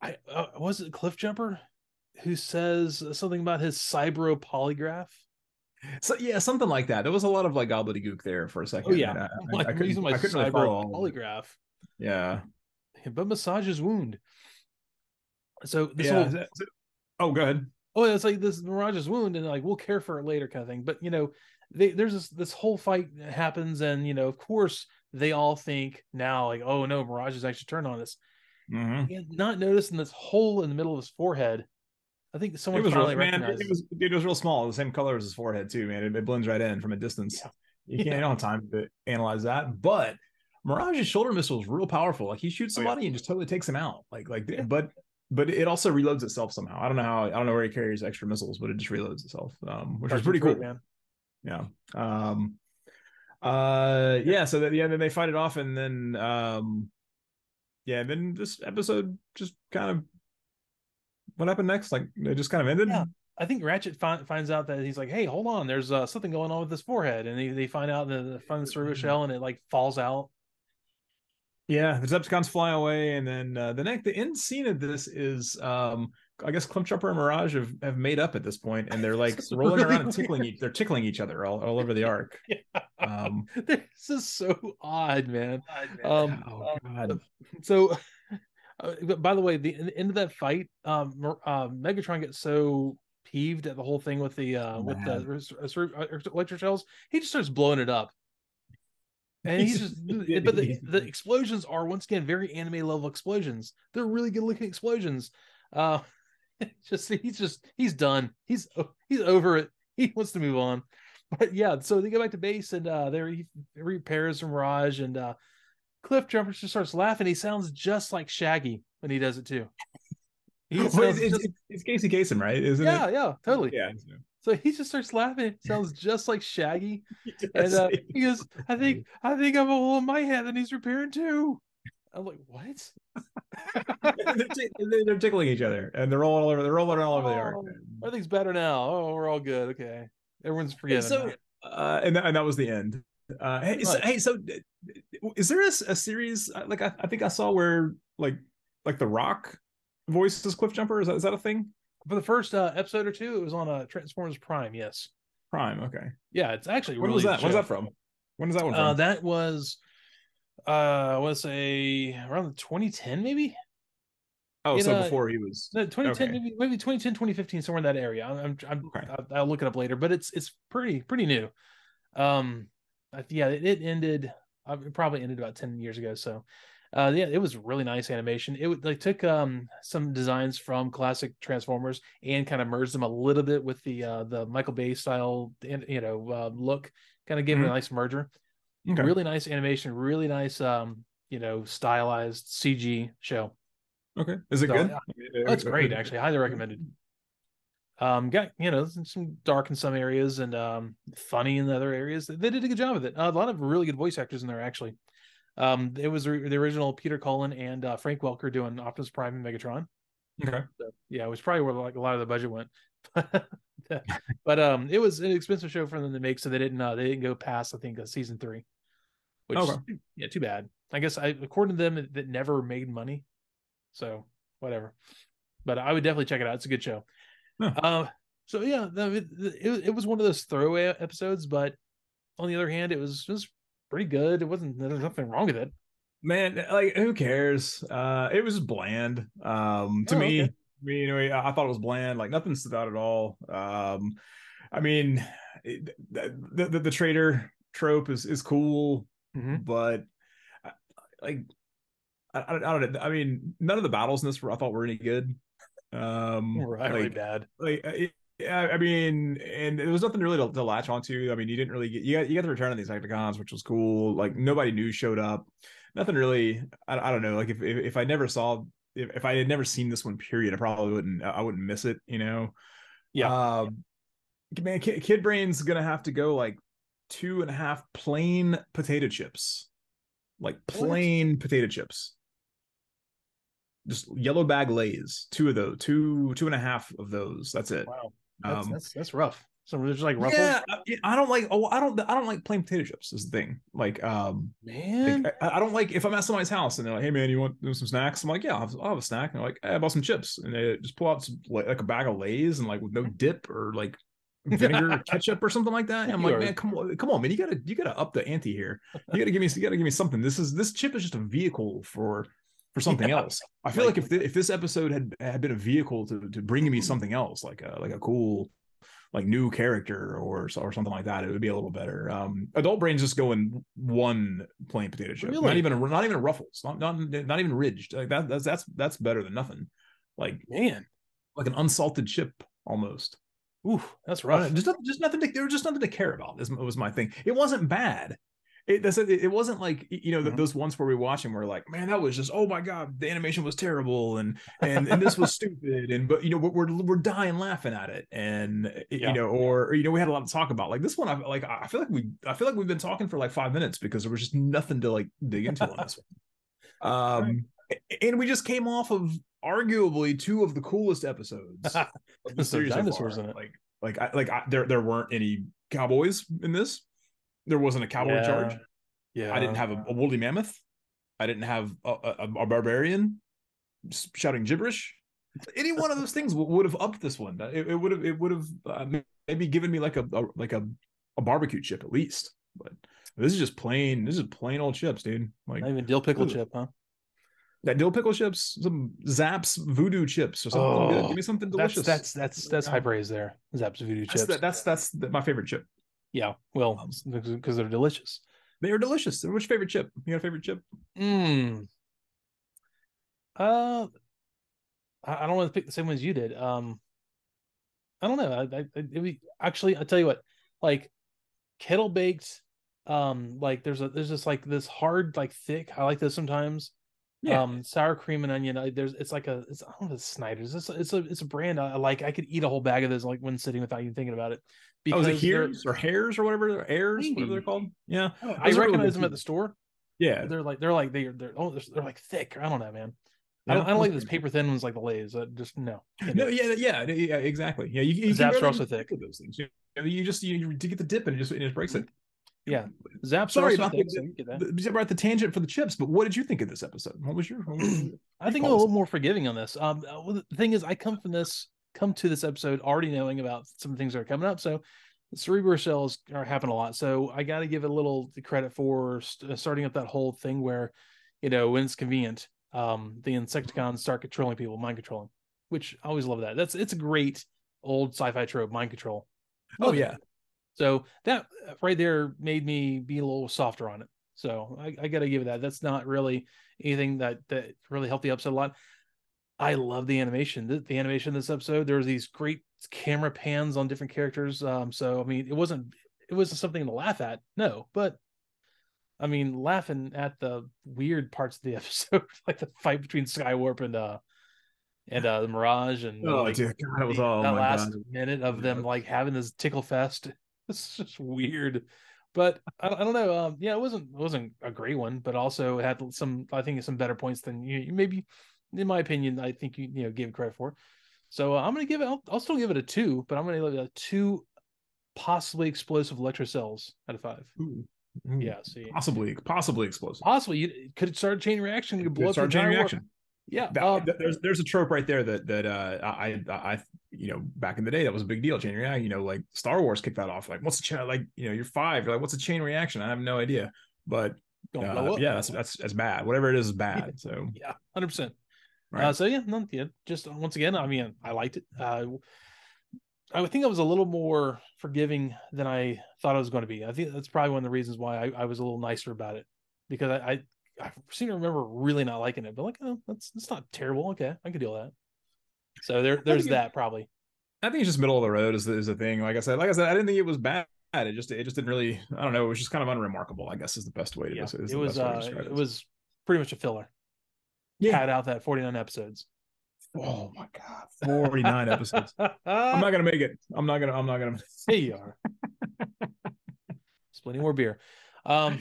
I uh, was it Cliffjumper who says something about his cyber polygraph. So yeah, something like that. There was a lot of like gobbledygook there for a second. Oh yeah, I, like, I, I couldn't, my I couldn't cyber really polygraph. Yeah, but massage his wound. So this yeah. Whole... oh, go ahead. Oh, it's like this Mirage's wound, and like we'll care for it later, kind of thing. But you know, they, there's this this whole fight happens, and you know, of course, they all think now like, oh no, Mirage is actually turned on us. Mm-hmm. Not noticing this hole in the middle of his forehead. I think someone it was finally real, man, it was dude, it was real small, the same color as his forehead too, man. It, it blends right in from a distance. Yeah. You can't Yeah. you don't have time to analyze that, but Mirage's shoulder missile is real powerful. Like he shoots Oh, yeah. somebody and just totally takes him out. Like like Yeah. but but it also reloads itself somehow. I don't know how I don't know where he carries extra missiles, but it just reloads itself. Um, which is pretty cool. man. Yeah. Um uh yeah, so that yeah, then they fight it off and then um yeah, then this episode just kind of what happened next? Like it just kind of ended. Yeah. I think Ratchet fi- finds out that he's like, "Hey, hold on, there's uh, something going on with this forehead," and they, they find out the, the servo Mm-hmm. shell and it like falls out. Yeah, the Decepticons fly away, and then uh, the next the end scene of this is um I guess Cliffjumper and Mirage have, have made up at this point, and they're like rolling really around and tickling each they're tickling each other all, all over the Ark. Um this is so odd, man. Um, oh god. so, uh, by the way, the, the end of that fight, um, uh, Megatron gets so peeved at the whole thing with the uh, with the Mad. res- res- uh, electric shells, he just starts blowing it up. And he's just, but the, the explosions are once again very anime level explosions. They're really good looking explosions. Uh, just he's just he's done. He's he's over it. He wants to move on. But yeah, so they go back to base and uh, there he repairs from Raj and uh, Cliffjumper just starts laughing. He sounds just like Shaggy when he does it too. He it's, just- it's, it's Casey Kasem, right? Isn't yeah, it? yeah, totally. Yeah. So he just starts laughing. It sounds just like Shaggy. And uh, he goes, I think I think I'm a hole in my head that he's repairing too. I'm like, what? they're, tick- they're- tickling each other, and they're rolling all over. They're rolling all over the Ark. Oh, Everything's better now. Oh, we're all good. Okay. Everyone's forgiven. so, uh, and that, and that was the end. Uh, hey, so, hey, so is there a, a series uh, like I, I think I saw where like like the Rock voices Cliffjumper? Is that is that a thing? For the first uh, episode or two, it was on uh, Transformers Prime. Yes. Prime. Okay. Yeah, it's actually When really was that? When's that from? When is that one from? Uh, that was, uh, I to say around 2010, maybe. oh, it, so uh, before he was. No, 2010, Okay. maybe, maybe 2010, 2015, somewhere in that area. I'm, I'm, Okay. I'll, I'll look it up later, but it's, it's pretty, pretty new. Um, yeah, it, it ended. Uh, it probably ended about 10 years ago. So, uh, yeah, it was really nice animation. It would- they took um some designs from classic Transformers and kind of merged them a little bit with the uh the Michael Bay style, and you know, uh, look. Kind of gave it a Mhm. nice merger. Okay. Really nice animation. Really nice, um, you know, stylized CG show. Okay. Is it So, good? yeah. That's great, actually. Highly recommended. Um, got you know some dark in some areas and um funny in the other areas. They did a good job with it. Uh, a lot of really good voice actors in there, actually. Um, it was the the original Peter Cullen and uh, Frank Welker doing Optimus Prime and Megatron. Okay. So, yeah, it was probably where like a lot of the budget went. but um, it was an expensive show for them to make, so they didn't uh, they didn't go past I think uh, season three. Which Okay. yeah, too bad. I guess I according to them it, it never made money, so whatever. But I would definitely check it out. It's a good show. Huh. Uh, so yeah, it, it, it was one of those throwaway episodes, but on the other hand, it was was pretty good. It wasn't there was nothing wrong with it. Man, like who cares? Uh, it was bland. Um, to Oh, me, okay. me I thought it was bland. Like nothing stood out at all. Um, I mean, it, the, the the traitor trope is is cool, Mhm. but uh, like I, I, don't know. I mean, none of the battles in this were I thought were any good. Um, Right, really bad. like uh, yeah, I mean, and there was nothing really to, to latch onto. I mean, you didn't really get you got you got the return of these Hecticons, which was cool. Like nobody new showed up. Nothing really. I, I don't know. Like if, if if I never saw if, if I had never seen this one, period, I probably wouldn't. I wouldn't miss it. You know. Yeah. Um, man, Kid, Kid Brain's gonna have to go like two and a half plain potato chips, like plain potato chips. Just yellow bag Lay's, two of those, two two and a half of those. That's it. Wow, that's Um, that's, that's rough. So there's like ruffles, yeah, I- I don't like. Oh, I don't. I don't like plain potato chips. Is the thing. Like, um, man. like, I, I don't like if I'm at somebody's house and they're like, "Hey, man, you want some snacks?" I'm like, "Yeah, I'll have, I'll have a snack." And they're like, hey, "I bought some chips," and they just pull out some, like, like a bag of Lay's and like with no dip or like vinegar ketchup or something like that. I'm You like, are- "Man, come on, come on, man, you gotta you gotta up the ante here. You gotta give me you gotta give me something. This is this chip is just a vehicle for." For something Yeah. else, I feel like, Like- if th- if this episode had had been a vehicle to to bring me something else, like a like a cool like new character or or something like that, it would be a little better. Um, Adult Brain's just going one plain potato chip, really? not even a, not even a ruffles, not not not even ridged. Like that that's that's that's better than nothing. Like man, like an unsalted chip almost. Ooh, that's rough. Just just nothing to there was just nothing to care about. This was my thing. It wasn't bad it, that's it, wasn't like you know mm-hmm. those ones where we watch and we're like man that was just oh my god the animation was terrible and and and this was stupid and but you know we're we're dying laughing at it and yeah. you know or, or, you know we had a lot to talk about like this one I like I feel like we I feel like we've been talking for like five minutes because there was just nothing to like dig into on this one um. And we just came off of arguably two of the coolest episodes of the series dinosaurs in it like like I, like I, there there weren't any cowboys in this there wasn't a cowboy yeah. charge. Yeah. I didn't have a, a, woolly mammoth. I didn't have a, a, a barbarian shouting gibberish. Any one of those things would have upped this one. It, would have it would have uh, maybe given me like a, a like a, a barbecue chip at least. But this is just plain. This is plain old chips, dude. Like not even dill pickle chip, huh? That dill pickle chips, some Zapp's voodoo chips or something. Oh, Give me something delicious. That's that's that's, that's high praise there. Zapp's voodoo chips. That's that's, that's, that's my favorite chip. Yeah, well, because they're delicious. They are delicious. What's your favorite chip? You got a favorite chip? Mm. Uh, I don't want to pick the same ones you did. Um, I don't know. I, I it, actually, I tell you what, like kettle baked. Um, like there's a there's just like this hard, like thick. I like this sometimes. Yeah. Um, sour cream and onion. I, there's it's like a it's I don't know Snyder's. It's it's a it's a brand I, I like. I could eat a whole bag of this like when sitting without even thinking about it. Because oh, it Hears or Hairs or whatever? they're Airs, whatever they're called. Yeah, I, I recognize them at the store. Yeah, they're like they're like they're they're oh they're, they're like thick. I don't know, man. I don't, I don't like this paper thin ones like the Lay's. Uh, just no. No, yeah, yeah, yeah, exactly. Yeah, you, you Zapp's are also thick. Those things. You, you just you, you get the dip and it just it just breaks it. Yeah, Zapp's. Sorry about the, about the tangent for the chips, but what did you think of this episode? What was your? What was your I think a little more forgiving on this. Um, uh, the thing is, I come from this, come to this episode already knowing about some things that are coming up. So cerebral cells are happening a lot. So I got to give it a little credit for st- uh, starting up that whole thing where, you know, when it's convenient, um, the Insecticons start controlling people, mind controlling, which I always love that. That's it's a great old sci-fi trope, mind control. Oh yeah. It. So that uh, right there made me be a little softer on it. So I, I got to give it that. That's not really anything that that really helped the episode a lot. I love the animation. The, the animation in this episode, there was these great camera pans on different characters. Um, so I mean, it wasn't it wasn't something to laugh at, no, but I mean, laughing at the weird parts of the episode, like the fight between Skywarp and uh and uh the Mirage and oh like, dear God, it was all that last God. minute of them like having this tickle fest. It's just weird. But I, I don't know. Um, yeah, it wasn't it wasn't a great one, but also had some I think some better points than you maybe in my opinion, I think you you know give credit for. So uh, I'm going to give it. I'll, I'll, still give it a two, but I'm going to give it a two, possibly explosive electro cells out of five. Ooh. Ooh. Yeah, see, possibly, possibly explosive. Possibly, you could start a chain reaction. You blow up start chain reaction. Yeah, that, um, there's there's a trope right there that that uh, I I you know back in the day that was a big deal. Chain reaction. You know, like Star Wars kicked that off. Like, what's a chain? Like, you know, you're five. You're like, what's a chain reaction? I have no idea. But uh, yeah, that's that's that's bad. Whatever it is, is bad. So yeah, hundred percent. Right. Uh, so yeah, no, yeah, just once again, I mean, I liked it. Uh, I think I was a little more forgiving than I thought I was going to be. I think that's probably one of the reasons why I, I was a little nicer about it because I, I, I seem to remember really not liking it, but like, oh, that's that's not terrible. Okay, I can deal with that. So there, there's that probably. I think it's just middle of the road is the, is the thing. Like I said, like I said, I didn't think it was bad. It just it just didn't really. I don't know. It was just kind of unremarkable. I guess is the best way to. Yeah, it was. Uh, it, it was pretty much a filler yeah. pad out that 49 episodes. Oh my god, 49 episodes. I'm not gonna make it. I'm not gonna, I'm not gonna Hey you are. plenty more beer. Um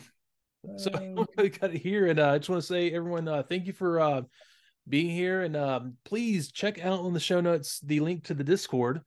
so we got it here and uh, I just want to say everyone uh thank you for uh being here and um please check out on the show notes the link to the Discord.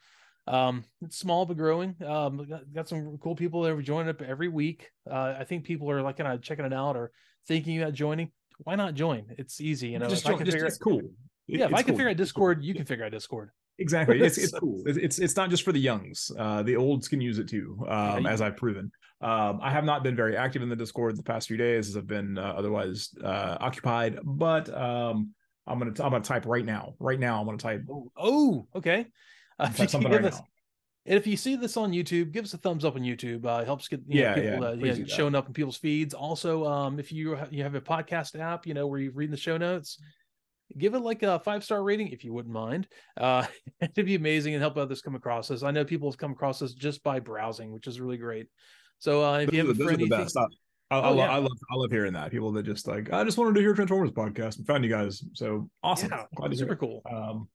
Um it's small but growing. Um got, got some cool people that are joining up every week. Uh I think people are like kind of checking it out or thinking about joining why not join? It's easy, you know. Just, can just, it's cool. Yeah, if I can cool. figure out Discord, you can figure out Discord. Exactly, it's it's cool. It's it's not just for the youngs. Uh, the olds can use it too, um, yeah, as I've proven. Um, I have not been very active in the Discord the past few days, as I've been uh, otherwise uh, occupied. But um, I'm gonna I'm gonna type right now. Right now, I'm gonna type. Oh, okay. Uh, type something right now. and if you see this on YouTube, give us a thumbs up on YouTube. Uh, it helps get yeah, know, people, yeah, uh, yeah showing up in people's feeds. Also, um, if you have, you have a podcast app, you know where you read the show notes, give it like a five star rating if you wouldn't mind. Uh, it'd be amazing and help others come across us. I know people have come across us just by browsing, which is really great. So uh, if those you have a friend, the best. Think, I, I, oh, yeah. I, love I love hearing that. People that just like I just wanted to hear Transformers podcast and found you guys. So awesome. Yeah, super cool. Um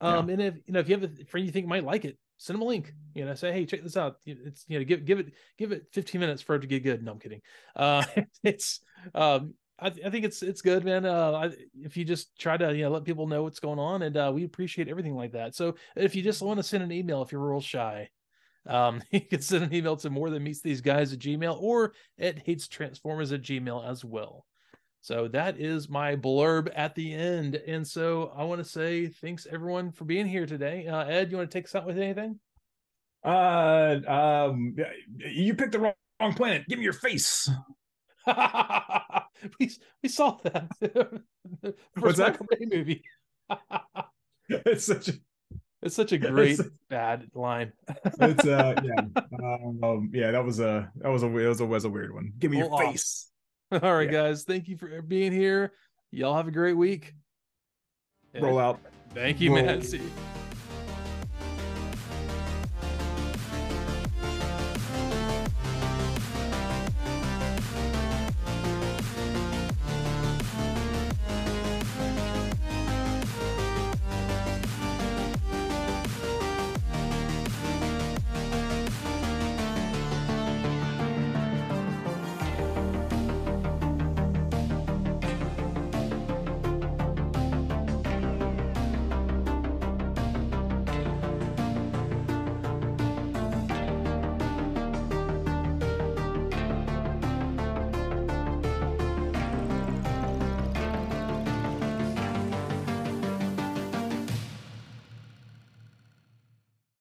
um and if you know if you have a friend you think might like it send them a link you know say hey check this out. It's you know give give it give it 15 minutes for it to get good. No I'm kidding. Uh it's um I, th- I think it's it's good man. Uh I, if you just try to you know let people know what's going on and uh we appreciate everything like that. So if you just want to send an email if you're real shy um, you can send an email to more than meets these guys at Gmail or at hates transformers at Gmail as well. So that is my blurb at the end. And so I want to say thanks everyone for being here today. Uh, Ed, you want to take us out with anything? Uh, um, you picked the wrong, wrong planet. Give me your face. we, we saw that. What's that movie? it's such a it's such a great bad line. it's uh yeah um, yeah that was a that was a it was a was a weird one. Give me your face. All right, yeah. guys. Thank you for being here. Y'all have a great week. Roll out. Thank you, Roll. man. See.